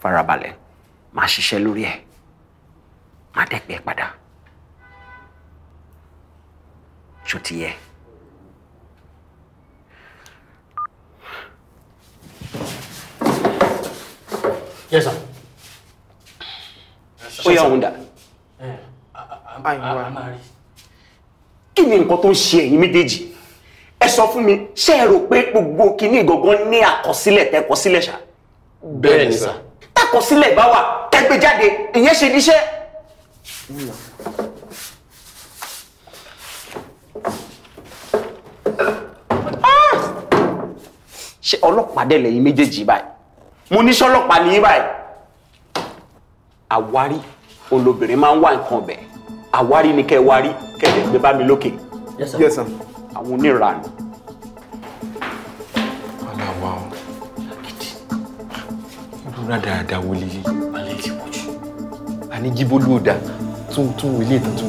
farabalẹ̀. Máa ṣiṣẹ́ lórí ẹ̀. Máa dẹ́pẹ́ padà. Ṣó ti yẹ. Yes, sir. ó yà òun dà. Rí. kí ni nǹkan tó ń ṣe ẹ̀yin méjèèjì? Ẹ sọ fún mi ṣé ẹ rò pé gbogbo kinní gangan ní àkọsílẹ̀ tẹ́ kọ sílẹ̀ ṣá? Bẹ́ẹ̀ ni, sir. tákọsílẹ̀ bá wà kẹgbẹ́ jáde ìyẹn ṣe níṣẹ́. ṣé ọlọ́pàá dẹ̀ lẹ́yìn méjèèjì báyìí mo ní sọ́lọ́pàá ní báyìí àwárí olóbìnrin máa ń wá nǹkan ọbẹ̀ àwárí ni kẹ́ ẹ wárí kẹ́ ẹ lè gbé bá mi lókè Yes, sir. yes sir. àwọn oníranù wàhálà wa o rádaràda wo lélẹ̀. Alẹ́ ti pọ̀ jù. àní jíbólú ò dáa tún tún ilé ìtàn tún